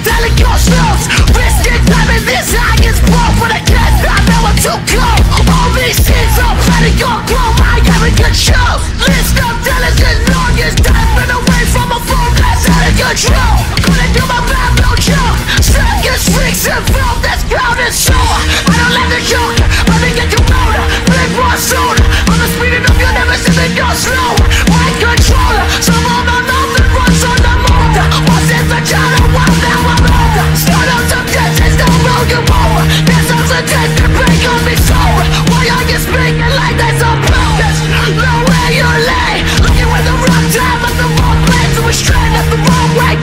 psychedelic mushrooms Risking living this high is broke But I can't find no one to go All these sins are fighting your glow I am in control List of long longest time Been away from a phone that's out of control. Couldn't do my bad, no joke Circus freaks involved, that's ground and soul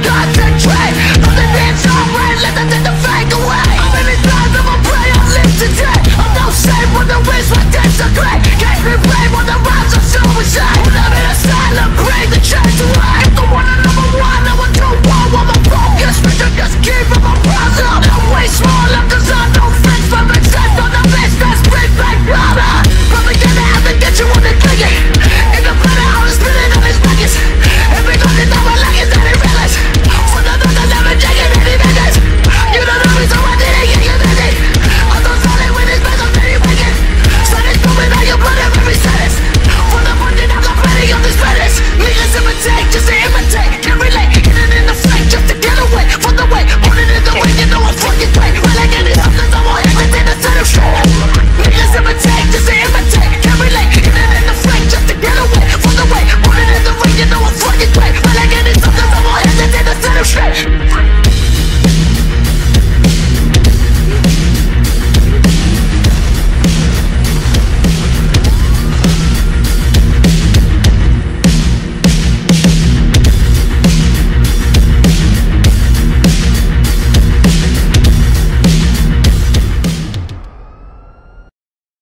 God